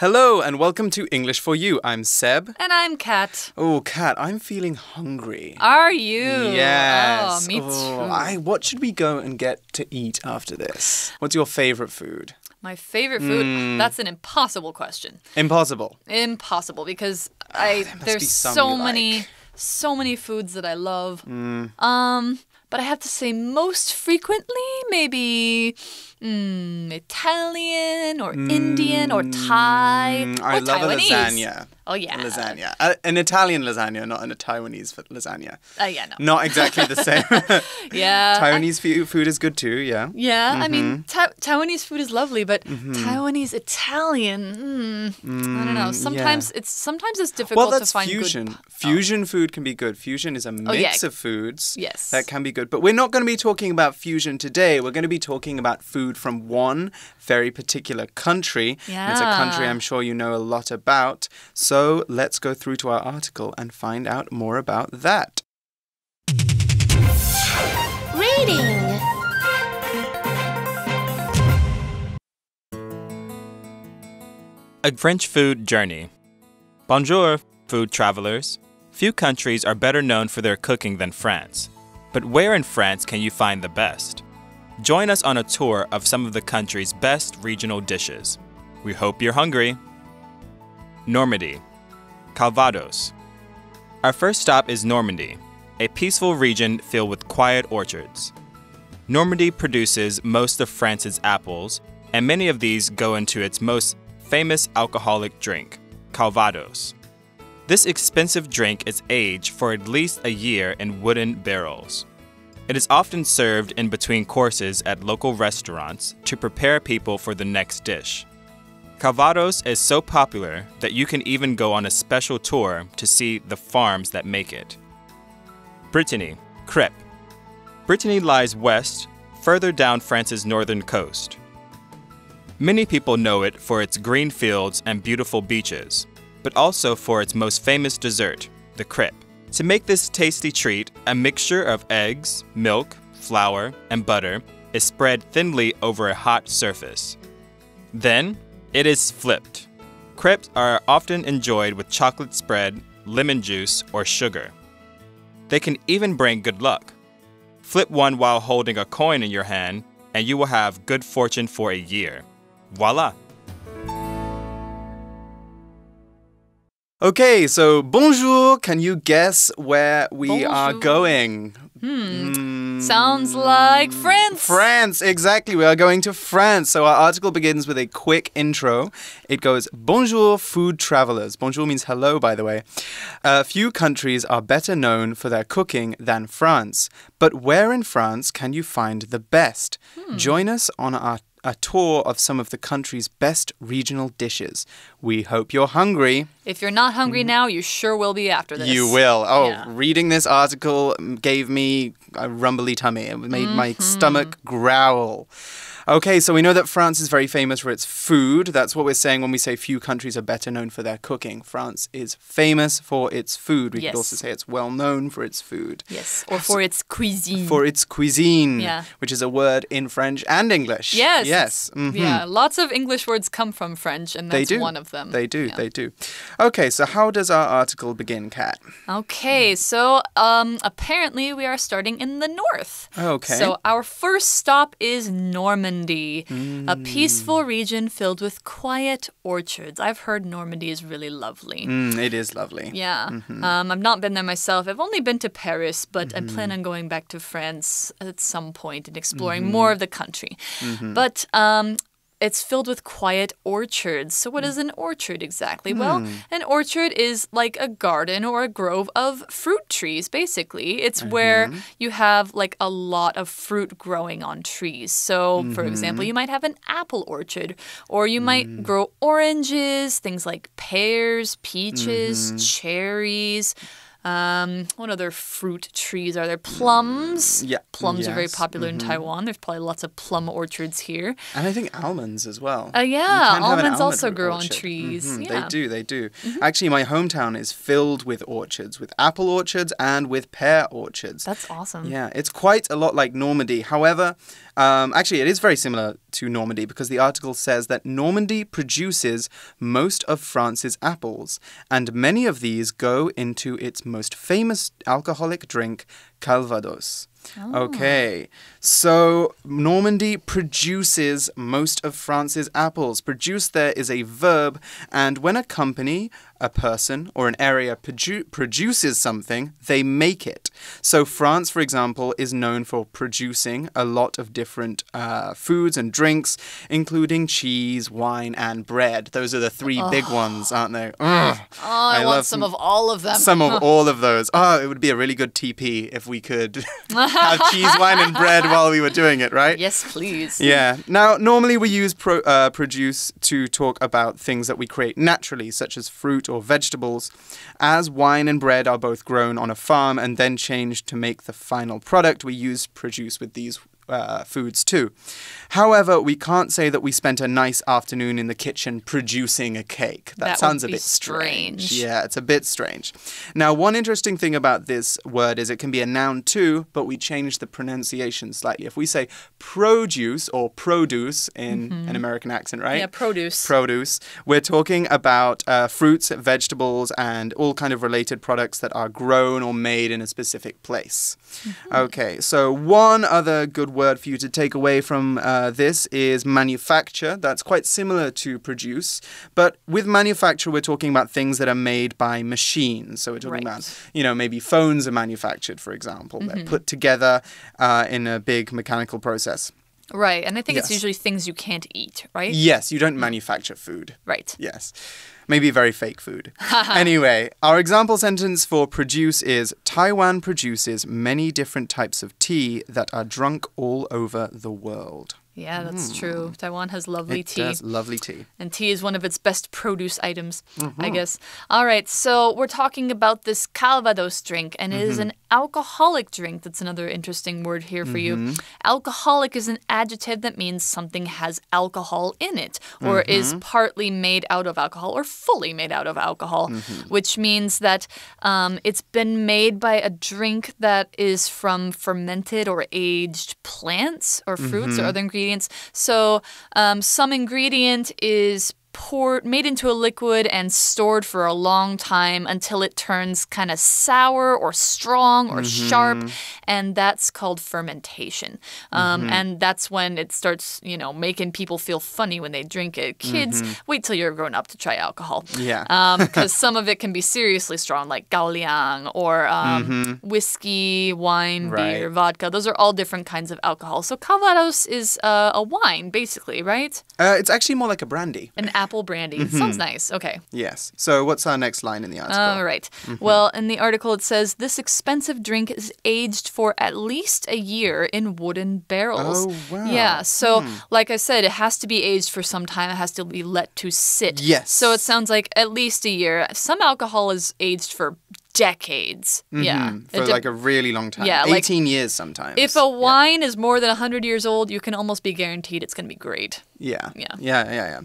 Hello and welcome to English for You. I'm Seb. And I'm Kat. Oh, Kat, I'm feeling hungry. Are you? Yes. Oh, me Oh, too. I, what should we go and get to eat after this? What's your favorite food? My favorite food? Hmm. That's an impossible question. Impossible. Impossible because I must be there's so many like. so many foods that I love. Hmm. Um, but I have to say most frequently maybe mm, Italian or Indian or Thai Mm, or I love a Taiwanese. lasagna. Oh yeah. Lasagna. Uh, an Italian lasagna, not an, a Taiwanese lasagna. Uh, yeah, no. Not exactly the same. Yeah. Taiwanese fu- food is good too, yeah. Yeah, I Mm-hmm. mean, Ta- Taiwanese food is lovely, but Taiwanese Italian, mm, I don't know. Sometimes it's sometimes it's difficult Well, that's to find fusion. good. Fusion food can be good. Fusion is a mix Oh, yeah. of foods Yes. that can be good. But we're not going to be talking about fusion today. We're going to be talking about food from one very particular country. And It's a country I'm sure you know a lot about. So let's go through to our article and find out more about that. Reading. A French food journey. Bonjour, food travelers. Few countries are better known for their cooking than France. But where in France can you find the best? Join us on a tour of some of the country's best regional dishes. We hope you're hungry. Normandy, Calvados. Our first stop is Normandy, a peaceful region filled with quiet orchards. Normandy produces most of France's apples, and many of these go into its most famous alcoholic drink, Calvados. This expensive drink is aged for at least a year in wooden barrels. It is often served in between courses at local restaurants to prepare people for the next dish. Calvados is so popular that you can even go on a special tour to see the farms that make it. Brittany, crepe. Brittany lies west, further down France's northern coast. Many people know it for its green fields and beautiful beaches, but also for its most famous dessert, the crepe. To make this tasty treat, a mixture of eggs, milk, flour, and butter is spread thinly over a hot surface. Then, it is flipped. Crepes are often enjoyed with chocolate spread, lemon juice, or sugar. They can even bring good luck. Flip one while holding a coin in your hand, and you will have good fortune for a year. Voila! Okay, so bonjour. Can you guess where we are Bonjour. going? Hmm. Hmm. Sounds like France. France, exactly. We are going to France. So our article begins with a quick intro. It goes, Bonjour, food travelers. Bonjour means hello, by the way. A few countries are better known for their cooking than France. But where in France can you find the best? Hmm. Join us on our a tour of some of the country's best regional dishes. We hope you're hungry. If you're not hungry now, you sure will be after this. Mm-hmm. You will. Oh, Yeah. reading this article gave me a rumbly tummy. It made my Mm-hmm. stomach growl. Okay, so we know that France is very famous for its food. That's what we're saying when we say few countries are better known for their cooking. France is famous for its food. We Yes. could also say it's well known for its food. Yes, or for its cuisine. For its cuisine, Yeah. which is a word in French and English. yes. Yes. mhm. Yeah, lots of English words come from French, and They that's do. one of them. They do. Yeah. They do. Okay, so how does our article begin, Kat? Okay, so um, apparently we are starting in the north. Okay. So our first stop is Normandy, a Mm. peaceful region filled with quiet orchards. I've heard Normandy is really lovely. Mm, it is lovely. Yeah, Mm-hmm. um, I've not been there myself. I've only been to Paris, but I Mm-hmm. plan on going back to France at some point and exploring Mm-hmm. more of the country. But um, it's filled with quiet orchards. So, what is an orchard exactly? Well, Hmm. an orchard is like a garden or a grove of fruit trees, basically. It's where Mm-hmm. you have like a lot of fruit growing on trees. So, for Mm-hmm. example, you might have an apple orchard, or you might grow oranges, things like pears, peaches, cherries. Um, what other fruit trees are there? Plums. yeah, Plums are very yes, popular in Taiwan. There's probably lots of plum orchards here. And I think almonds as well. Uh, yeah, can have an almonds also almond grow on orchard. trees. Mhm, Yeah. Mm-hmm. They do, they do. Actually, my hometown is filled with orchards, with apple orchards and with pear orchards. That's awesome. Yeah, it's quite a lot like Normandy. However, um, actually, it is very similar to Normandy because the article says that Normandy produces most of France's apples, and many of these go into its most famous alcoholic drink, Calvados. Okay, so Normandy produces most of France's apples. Produce there is a verb, and when a company, a person, or an area produ- produces something, they make it. So France, for example, is known for producing a lot of different uh, foods and drinks, including cheese, wine, and bread. Those are the three big ones, aren't they? Ugh. Oh, I, I want love some some- of all of them. Some of all of those. Oh, it would be a really good TP if we could have cheese, wine, and bread while we were doing it, right? yes, please. Yeah. Now, normally we use pro, uh, produce to talk about things that we create naturally, such as fruit or vegetables. As wine and bread are both grown on a farm and then changed to make the final product, we use produce with these uh, foods too. However, we can't say that we spent a nice afternoon in the kitchen producing a cake. That, That sounds a bit strange. strange. Yeah, it's a bit strange. Now, one interesting thing about this word is it can be a noun too, but we change the pronunciation slightly. If we say produce or produce in an American accent, right? Yeah, produce. Produce. We're talking about uh, fruits, vegetables, and all kind of related products that are grown or made in a specific place. Mm-hmm. Okay, so one other good word for you to take away from uh, this is manufacture. That's quite similar to produce, but with manufacture, we're talking about things that are made by machines. So we're talking Right. about, you know, maybe phones are manufactured, for example. Mm-hmm. They're put together uh, in a big mechanical process. Right, and I think it's usually things you can't eat, right? Yes, you don't manufacture food. Right. Yes. Maybe very fake food. anyway, our example sentence for produce is Taiwan produces many different types of tea that are drunk all over the world. Yeah, that's true. Taiwan has lovely It tea. does lovely tea. And tea is one of its best produce items, Mm-hmm. I guess. All right, so we're talking about this Calvados drink, and it is Mm-hmm. an alcoholic drink. That's another interesting word here for you. Mm-hmm. Alcoholic is an adjective that means something has alcohol in it, or is Mm-hmm. partly made out of alcohol, or fully made out of alcohol, Mm-hmm. which means that um, it's been made by a drink that is from fermented or aged plants or fruits Mm-hmm. or other ingredients. So um, some ingredient is poured made into a liquid and stored for a long time until it turns kind of sour or strong or sharp and that's called fermentation um, and that's when it starts you know making people feel funny when they drink it kids wait till you're grown up to try alcohol Yeah. because some of it can be seriously strong, like gaoliang or um, whiskey, wine, beer, Mm-hmm. Vodka. Those are all different kinds of alcohol. So calvados is uh, a wine, basically, right? Uh, it's actually more like a brandy. An apple brandy. Mm-hmm. Sounds nice. Okay. Yes. So what's our next line in the article? All right. Mm-hmm. Well, in the article, it says this expensive drink is aged for at least a year in wooden barrels. Oh, wow. Hmm. Yeah. So, like I said, it has to be aged for some time. It has to be let to sit. Yes. So it sounds like at least a year. Some alcohol is aged for decades. Yeah. Mm, For de- like a really long time. Yeah, like- 18 years sometimes. if a wine is more than 100 years old, you can almost be guaranteed it's going to be great. Yeah. Yeah. Yeah, yeah,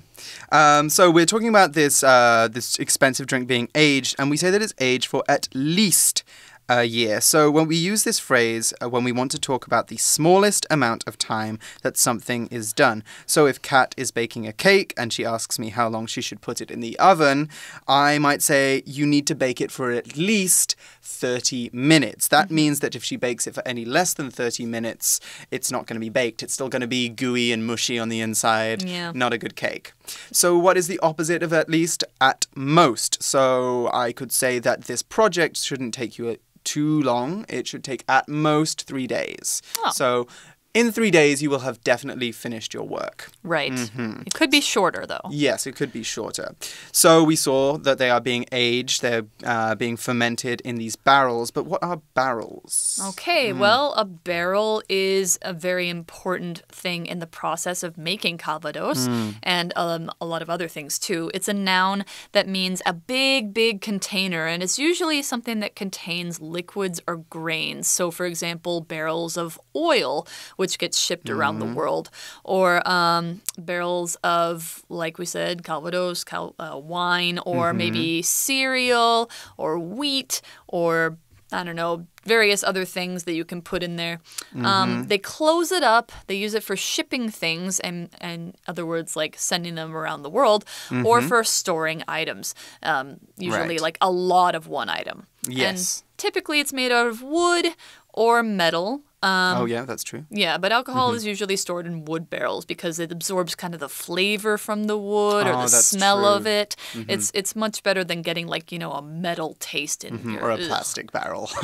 yeah. Um, so we're talking about this uh, this expensive drink being aged, and we say that it's aged for at least a year. So when we use this phrase, uh, when we want to talk about the smallest amount of time that something is done. So if Kat is baking a cake and she asks me how long she should put it in the oven, I might say you need to bake it for at least 30 minutes. That mm-hmm. means that if she bakes it for any less than 30 minutes, it's not going to be baked. It's still going to be gooey and mushy on the inside. Yeah. Not a good cake. So, what is the opposite of at least? At most. So, I could say that this project shouldn't take you uh, too long. It should take at most three days. Oh. So, In three days, you will have definitely finished your work. Right. Mm-hmm. It could be shorter though. Yes, it could be shorter. So we saw that they are being aged, they're uh, being fermented in these barrels. But what are barrels? Okay, Mm. well, a barrel is a very important thing in the process of making calvados Mm. and um, a lot of other things too. It's a noun that means a big, big container, and it's usually something that contains liquids or grains. So, for example, barrels of oil, which gets shipped around Mm-hmm. the world, or um, barrels of, like we said, calvados, cal- uh, wine, or Mm-hmm. maybe cereal, or wheat, or I don't know, various other things that you can put in there. Mm-hmm. Um, they close it up. They use it for shipping things, and, and other words like sending them around the world, or for storing items. Um, usually, Mm-hmm. Right. like a lot of one item. Yes. And typically, it's made out of wood or metal. Um, oh, yeah, that's true. yeah, but alcohol Mm-hmm. is usually stored in wood barrels because it absorbs kind of the flavor from the wood or Oh, the smell of true. it. It's it's much better than getting like you know a metal taste in your Or a ugh. plastic barrel.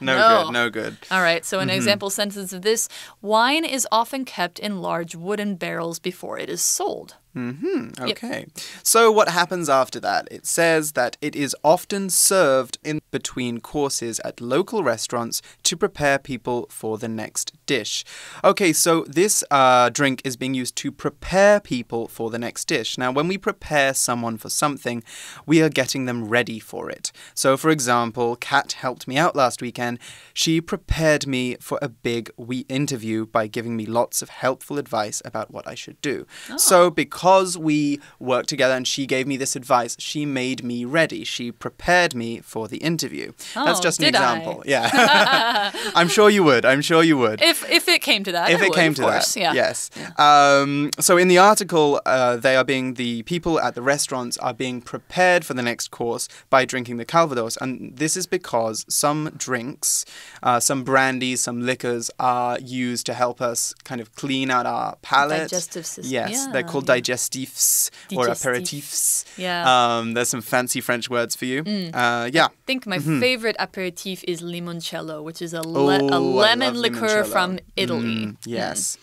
No, no. good, no good. All right, so Mm-hmm. an example sentence of this wine is often kept in large wooden barrels before it is sold. Mhm, okay. So what happens after that? It says that it is often served in between courses at local restaurants to prepare people for the next dish. Okay, so this uh, drink is being used to prepare people for the next dish. Now, when we prepare someone for something, we are getting them ready for it. So, for example, Kat helped me out last weekend. She prepared me for a big we interview by giving me lots of helpful advice about what I should do. So, because we worked together and she gave me this advice, she made me ready. She prepared me for the interview. Oh, That's Oh, just an did I? example. Yeah. I'm sure you would. I'm sure you would If if it came to that, if it would, came of to course. that, yeah. yes. Um, so in the article, uh, they are being the people at the restaurants are being prepared for the next course by drinking the Calvados, and this is because some drinks, uh, some brandies, some liquors are used to help us kind of clean out our palate. Digestive system. Yes, they're called yeah. digestifs or aperitifs. Yeah. Um, there's some fancy French words for you. Uh, yeah. I think my favorite aperitif is limoncello, which is a, le-. Oh, a lemon liqueur limoncello. from Italy. Mm, yes.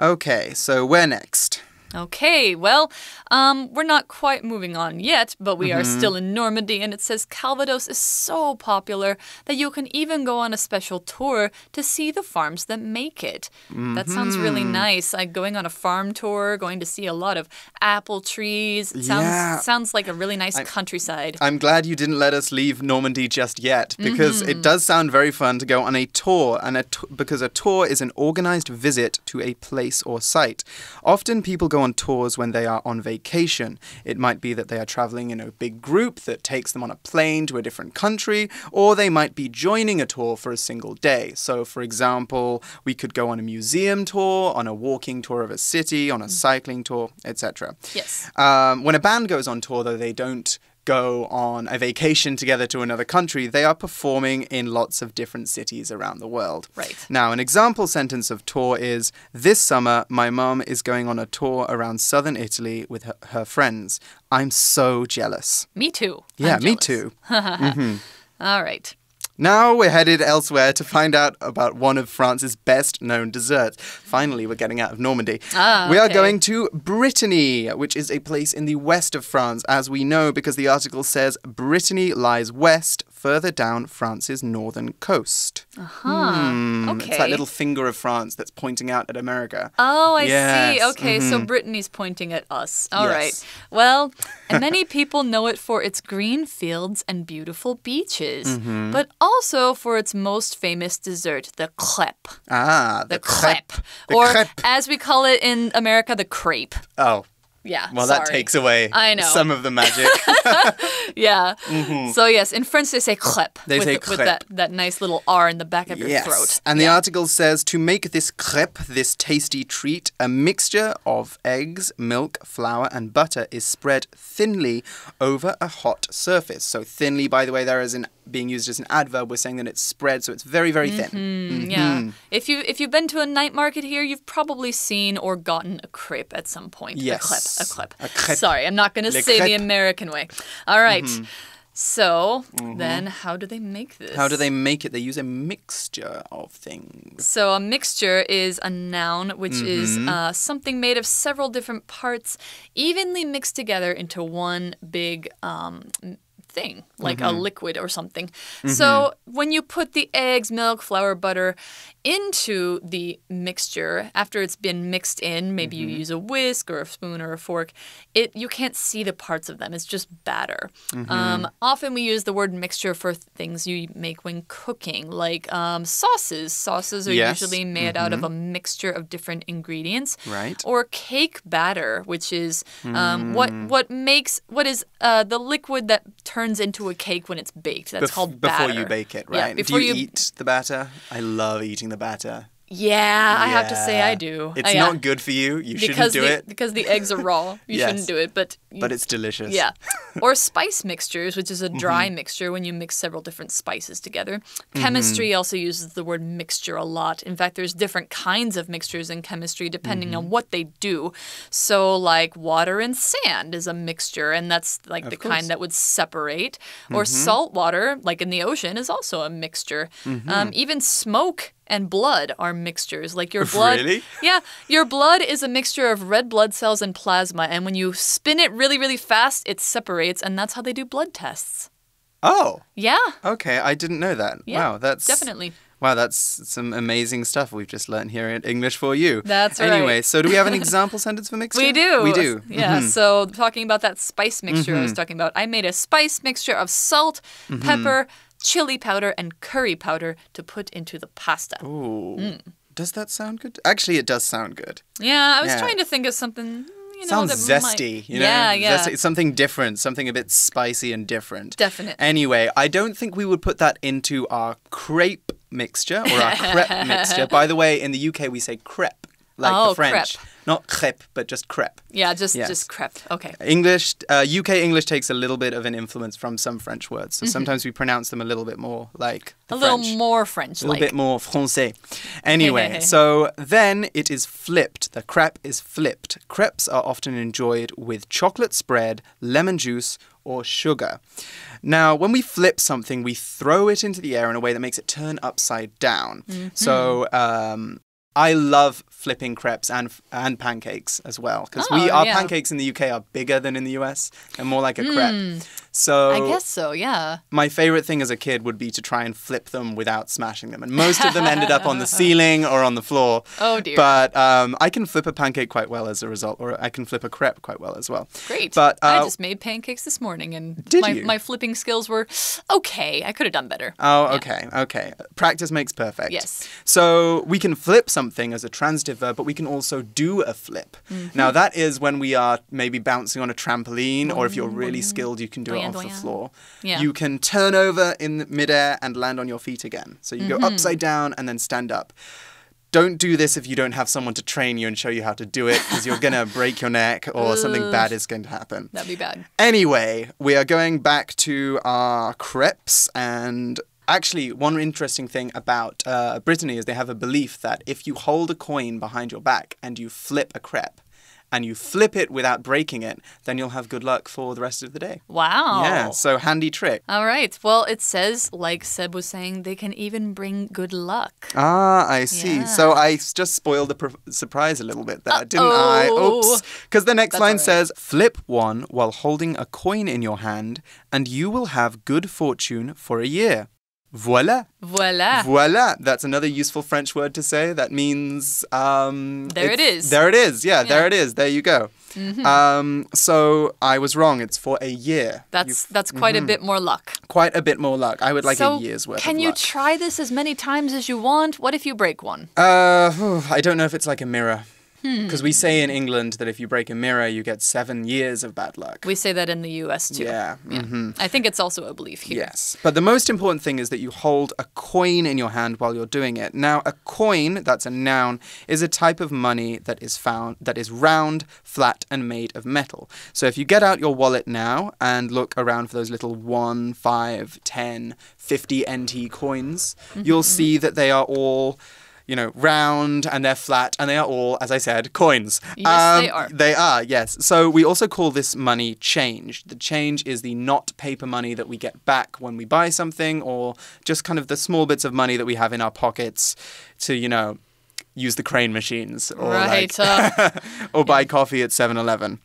Okay, so where next? Okay, well, um, we're not quite moving on yet, but we are Mm-hmm. still in Normandy, and it says Calvados is so popular that you can even go on a special tour to see the farms that make it. That sounds really Mm-hmm. nice. Like going on a farm tour, going to see a lot of apple trees. It sounds Yeah. sounds like a really nice countryside. I'm glad you didn't let us leave Normandy just yet because Mm-hmm. it does sound very fun to go on a tour and a t- because a tour is an organized visit to a place or site. Often people go on tours when they are on vacation. It might be that they are traveling in a big group that takes them on a plane to a different country or they might be joining a tour for a single day. So for example, we could go on a museum tour, on a walking tour of a city, on a cycling tour, etc. yes. Um, when a band goes on tour, though, they don't go on a vacation together to another country. They are performing in lots of different cities around the world. Right. Now, an example sentence of tour is This summer, my mum is going on a tour around southern Italy with her, her friends. I'm so jealous. Me too. Yeah, me too. Mm-hmm. All right. Now we're headed elsewhere to find out about one of France's best known desserts. Finally, we're getting out of Normandy. Ah, we are okay. going to Brittany, which is a place in the west of France, as we know because the article says Brittany lies west, further down France's northern coast. Huh. Hmm, okay. It's that little finger of France that's pointing out at America. Oh, I see. Yes, mm-hmm. Okay, so Brittany's pointing at us. All right. Yes. Well, and many people know it for its green fields and beautiful beaches, Mm-hmm. but also for its most famous dessert, the crepe. Ah, The, the, crepe. The or crepe. as we call it in America, the crepe. Oh, Yeah. well, that takes away I know. some of the magic. Yeah. So, yes, in French they say crepe. Mm-hmm. They with, say the- with that, that nice little R in the back of your yes. throat. And the article says to make this crepe, this tasty treat, a mixture of eggs, milk, flour, and butter is spread thinly over a hot surface. So thinly, by the way, there is an being used as an adverb. We're saying that it's spread, so it's very, very thin. Mm, Yeah. If you if you've been to a night market here, you've probably seen or gotten a crepe at some point. Yes. A clip. A crepe. Sorry, I'm not going to say the. American way. All right. So then, how do they make this? Mm-hmm. How do they make it? They use a mixture of things. So a mixture is a noun, which is Mm-hmm. uh, something made of several different parts, evenly mixed together into one big um, thing, like Mm-hmm. a liquid or something. So when you put the eggs, milk, flour, butter into the mixture after it's been mixed in, maybe you Mm-hmm. use a whisk or a spoon or a fork. It you can't see the parts of them. It's just batter. Mm-hmm. Um, often we use the word mixture for things you make when cooking, like um, sauces. Sauces are Yes. Mm-hmm. usually made out of a mixture of different ingredients. Right. Or cake batter, which is um, what Mm. what makes what is uh, the liquid that turns into a cake when it's baked. That's Bef- called batter. before you bake it, Yeah, right? before do you, you eat the batter? I love eating the batter. Yeah, I have to say I do. It's Uh, yeah. not good for you. You shouldn't because do the, it, because the eggs are raw. You Yes. shouldn't do it, but you- but it's delicious. yeah. Or spice mixtures, which is a dry Mm-hmm. mixture when you mix several different spices together. Mm-hmm. Chemistry also uses the word mixture a lot. In fact, there's different kinds of mixtures in chemistry depending Mm-hmm. on what they do. So, like water and sand is a mixture, and that's like Of the course. Mm-hmm. kind that would separate. Or salt water, like in the ocean, is also a mixture. Mm-hmm. Um, even smoke and blood are mixtures. Like your blood. Really? Yeah, your blood is a mixture of red blood cells and plasma, and when you spin it really, really fast, it separates, and that's how they do blood tests. Oh, Yeah, okay. I didn't know that. Yeah, wow, that's definitely. Wow, that's some amazing stuff we've just learned here in English for you. That's right. Anyway, so do we have an example sentence for mixture? We do. We do. Mm-hmm. Yeah. So talking about that spice mixture I was talking about, I made a spice mixture of salt, Mm-hmm. pepper, chili powder, and curry powder to put into the pasta. Ooh. Mm. Does that sound good? Actually, it does sound good. Yeah, I was Yeah. trying to think of something. You know, Sounds that might- zesty, you know? Yeah, yeah. Zesty. Something different, something a bit spicy and different. Definite. Anyway, I don't think we would put that into our crepe mixture or our crepe mixture. By the way, in the UK we say crepe, like Oh, the French. crepe. Not crepe, but just crepe. Yeah, just Yes. just crepe. Okay. English, uh, UK English takes a little bit of an influence from some French words. So sometimes we pronounce them a little bit more like a little French. more French A little bit more français. Anyway, so then it is flipped. The crepe is flipped. Crepes are often enjoyed with chocolate spread, lemon juice, or sugar. Now, when we flip something, we throw it into the air in a way that makes it turn upside down. Mm-hmm. So, um, I love flipping crepes and and pancakes as well because we Oh, our yeah. pancakes in the UK are bigger than in the US and more like a crepe. So Hmm. I guess so, yeah. my favorite thing as a kid would be to try and flip them without smashing them. And most of them ended up on the ceiling or on the floor. Oh, dear. But um, I can flip a pancake quite well as a result, or I can flip a crepe quite well as well. Great. But I uh, just made pancakes this morning and Did my, my flipping skills were okay. I could have done better. Oh, okay, okay. Practice makes perfect. Yes. So we can flip something as a verb, but we can also do a flip. Mm-hmm. Now, that is when we are maybe bouncing on a trampoline, or if you're really skilled, you can do it off the floor. Yeah. You can turn over in midair and land on your feet again. So you Mm-hmm. go upside down and then stand up. Don't do this if you don't have someone to train you and show you how to do it, because you're going to break your neck or something bad is going to happen. That'd be bad. Anyway, we are going back to our crepes and. Actually, one interesting thing about uh, Brittany is they have a belief that if you hold a coin behind your back and you flip a crepe and you flip it without breaking it, then you'll have good luck for the rest of the day. Wow. Yeah, so handy trick. All right. Well, it says, like Seb was saying, they can even bring good luck. Ah, I see. So I just spoiled the pr- surprise a little bit there, didn't I? Oops. Because the next That's line right. says, flip one while holding a coin in your hand, and you will have good fortune for a year. Voila. Voila. Voila. That's another useful French word to say. That means. Um, There it's- There it is. Yeah, there it is. There you go. Mm-hmm. Um, so I was wrong. It's for a year. That's that's quite a bit more luck. Quite a bit more luck. I would like so a year's worth can you try this as many times as you want? What if you break one? Uh, I don't know if it's like a mirror. Hmm. Because we say in England that if you break a mirror, you get seven years of bad luck. We say that in the U.S. too. yeah. mhm. I think it's also a belief here. Yes. But the most important thing is that you hold a coin in your hand while you're doing it. Now, a coin, that's a noun, is a type of money that is found that is round, flat, and made of metal. So if you get out your wallet now and look around for those little 1, 5, 10, 50 NT coins, you'll see that they are all you know, round and they're flat and they are all, as I said, coins. Um, Yes, they are. They are, yes. So we also call this money change. The change is the not paper money that we get back when we buy something or just kind of the small bits of money that we have in our pockets to, you know, use the crane machines or Right, like, uh, or buy coffee at 7-Eleven.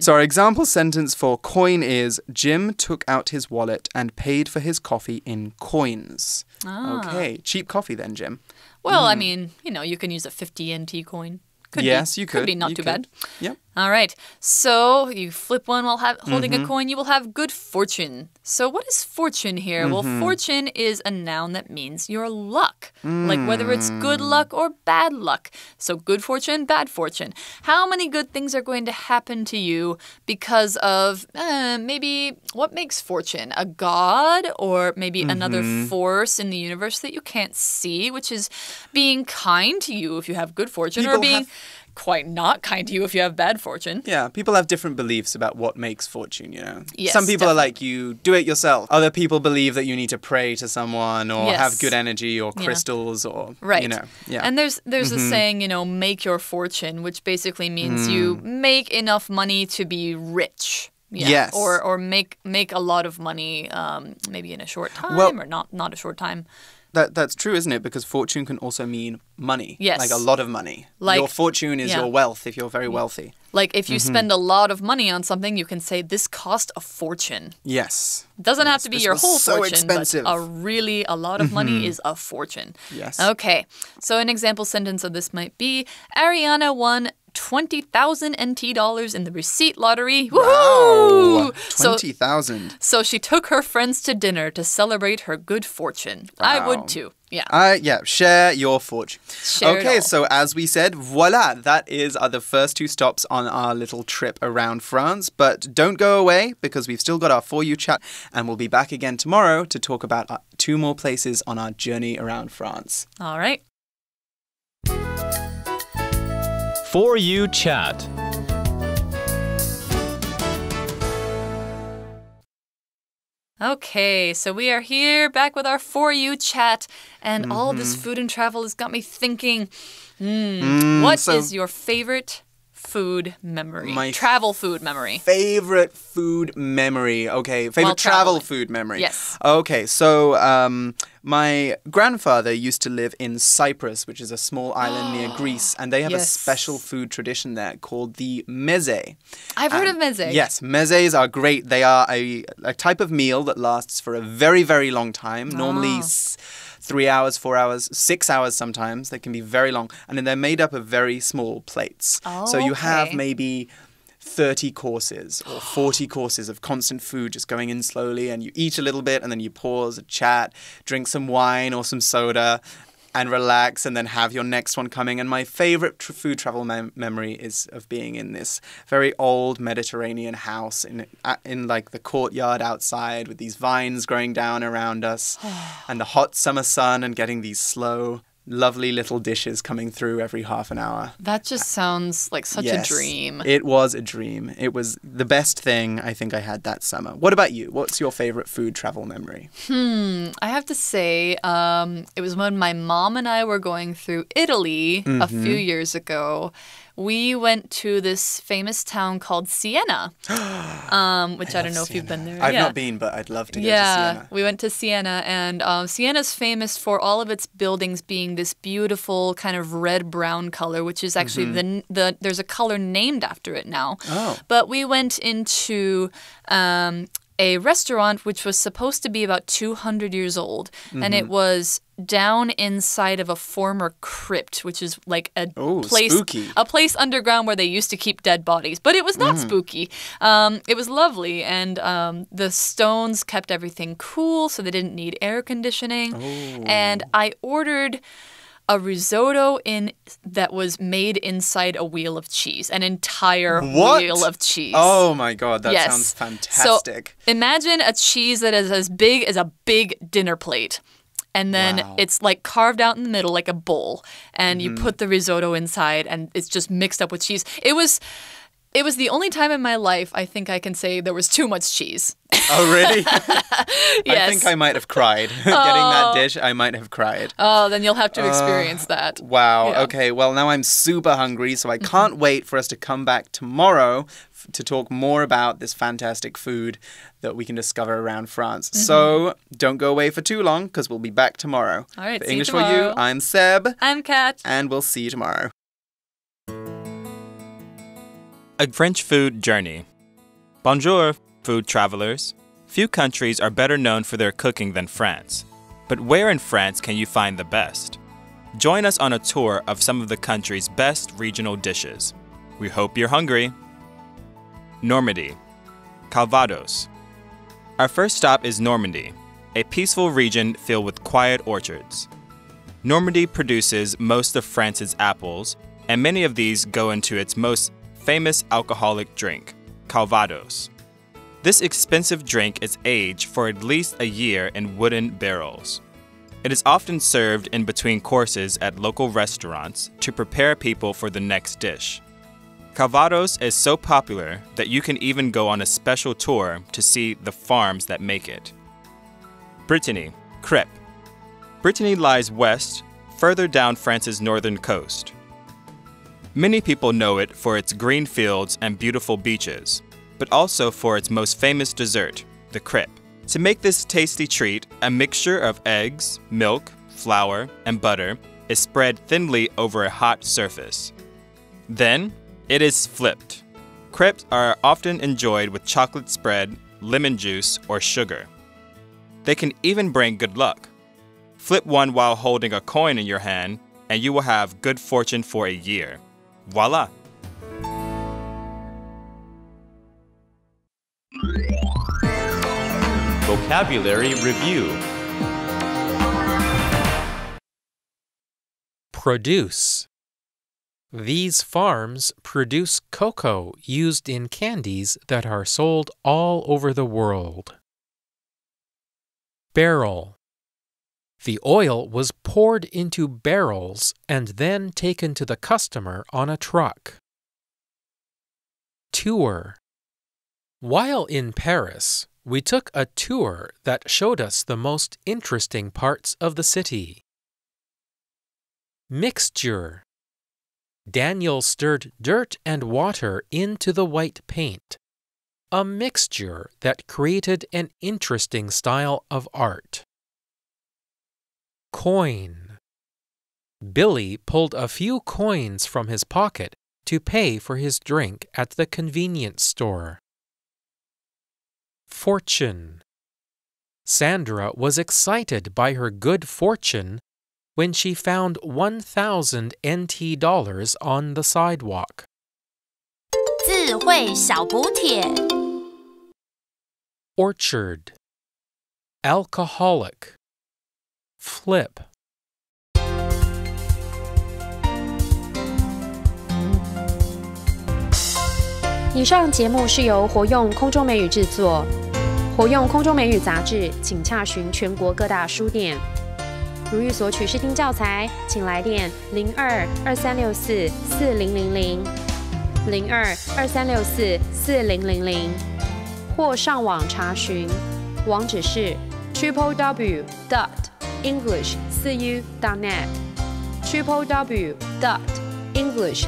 So our example sentence for coin is Jim took out his wallet and paid for his coffee in coins. Okay, cheap coffee then, Jim. Well, I hmm. mean, you know, you can use a 50 NT coin. Could yes, be, you could. Could be not you too could. bad. Yep. All right. So you flip one while ha- holding Mm-hmm. a coin, you will have good fortune. So what is fortune here? Well, Mm-hmm. fortune is a noun that means your luck, like whether it's good luck or bad luck. So good fortune, bad fortune. How many good things are going to happen to you because of uh, maybe what makes fortune? A god or maybe another Mm-hmm. force in the universe that you can't see, which is being kind to you if you have good fortune or being have- quite not kind to you if you have bad fortune. Yeah, people have different beliefs about what makes fortune, you know. Yes, Some people are like, you do it yourself. Other people believe that you need to pray to someone or have good energy or Yeah. crystals or, Right. you know. Yeah. Mm-hmm. And there's there's a saying, you know, make your fortune, which basically means you Mm. make enough money to be rich. Yeah. Yes. Or or make make a lot of money um, maybe in a short time Well- or not not a short time. That that's true, isn't it? Because fortune can also mean money. Yes. Like a lot of money. Like- your fortune is yeah. your wealth if you're very wealthy. Like if you Mm-hmm. spend a lot of money on something, you can say this cost a fortune. Yes. Doesn't have to be this your whole so fortune, expensive. Mm-hmm. but a really a lot of money is a fortune. Yes. Okay. So an example sentence of this might be Ariana won 20,000 NT dollars in the receipt lottery. Woohoo! Wow. So 20,000. so she took her friends to dinner to celebrate her good fortune. I would too. Yeah. Uh, yeah, share your fortune. Share it okay, so as we said, voila, that is uh, the first two stops on our little trip around France. But don't go away because we've still got our For You chat and we'll be back again tomorrow to talk about uh, two more places on our journey around France. All right. For You Chat. Okay, so we are here back with our For You chat, and all this Mm-hmm. food and travel has got me thinking hmm, what is Mm, so- your favorite food memory? My travel food memory. Favorite food memory. Okay, favorite travel food memory. Yes. Okay, so um, my grandfather used to live in Cyprus, which is a small island near Greece, and they have a special food tradition there called the meze. I've heard of meze. Yes, mezes are great. They are a, a type of meal that lasts for a very, very long time. Normally Ah. Three hours, four hours, six hours sometimes. They can be very long. And then they're made up of very small plates. so oh, you have maybe 30 courses or 40 courses of constant food just going in slowly. And you eat a little bit and then you pause, chat, drink some wine or some soda. And relax, and then have your next one coming. And my favorite food travel mem- memory is of being in this very old Mediterranean house in in like the courtyard outside with these vines growing down around us, and the hot summer sun, and getting these slow, lovely little dishes coming through every half an hour. That just sounds like such Yes, a dream. It was a dream. It was the best thing I think I had that summer. What about you? What's your favorite food travel memory? Hmm, I have to say, um, it was when my mom and I were going through Italy a Mm-hmm. few years ago. We went to this famous town called Siena, um, which I, don't know if you've been there. I've yeah. not been, but I'd love to go to Yeah, Siena. we went to Siena, and um, Siena's famous for all of its buildings being this beautiful kind of red brown color, which is actually the the there's a color named after it now. Oh. But we went into um, a restaurant which was supposed to be about 200 years old, and Mm-hmm. it was down inside of a former crypt, which is like a Oh, place spooky. a place underground where they used to keep dead bodies. But it was not Mm. spooky. Um, it was lovely, and um, the stones kept everything cool, so they didn't need air conditioning. Oh. And I ordered a risotto in that was made inside a wheel of cheese, an entire What? wheel of cheese. Oh my god, that yes. sounds fantastic. So imagine a cheese that is as big as a big dinner plate. And then Wow. it's like carved out in the middle like a bowl. And Mm-hmm. you put the risotto inside and it's just mixed up with cheese. It was It was the only time in my life I think I can say there was too much cheese. Oh, really? Yes. I think I might have cried. Getting that oh. dish, I might have cried. Oh, then you'll have to uh, experience that. Wow. Yeah. Okay. Well, now I'm super hungry, so I mm-hmm. can't wait for us to come back tomorrow to talk more about this fantastic food that we can discover around France. Mm-hmm. So don't go away for too long because we'll be back tomorrow. All right, For see you English for you. I'm Seb, I'm Kat. and we'll see you tomorrow. A French food journey. Bonjour, food travelers. Few countries are better known for their cooking than France. But where in France can you find the best? Join us on a tour of some of the country's best regional dishes. We hope you're hungry. Normandy, Calvados. Our first stop is Normandy, a peaceful region filled with quiet orchards. Normandy produces most of France's apples, and many of these go into its most famous alcoholic drink, Calvados. This expensive drink is aged for at least a year in wooden barrels. It is often served in between courses at local restaurants to prepare people for the next dish. Calvados is so popular that you can even go on a special tour to see the farms that make it. Brittany, crepe. Brittany lies west, further down France's northern coast. Many people know it for its green fields and beautiful beaches, but also for its most famous dessert, the crepe. To make this tasty treat, a mixture of eggs, milk, flour, and butter is spread thinly over a hot surface. Then, it is flipped. Crepes are often enjoyed with chocolate spread, lemon juice, or sugar. They can even bring good luck. Flip one while holding a coin in your hand, and you will have good fortune for a year. Voila! Vocabulary Review Produce. These farms produce cocoa used in candies that are sold all over the world. Barrel. The oil was poured into barrels and then taken to the customer on a truck. Tour. While in Paris, we took a tour that showed us the most interesting parts of the city. Mixture. Daniel stirred dirt and water into the white paint, a mixture that created an interesting style of art. Coin. Billy pulled a few coins from his pocket to pay for his drink at the convenience store. Fortune. Sandra was excited by her good fortune when she found 1,000 NT dollars on the sidewalk. 智慧小补帖。 Orchard. Alcoholic. Flip. 以上节目是由活用空中美语制作，活用空中美语杂志，请洽询全国各大书店。如欲索取试听教材，请来电零二二三六四四零零零零二二三六四四零零零，或上网查询，网址是 triple w dot english 四 u dot net triple w dot english。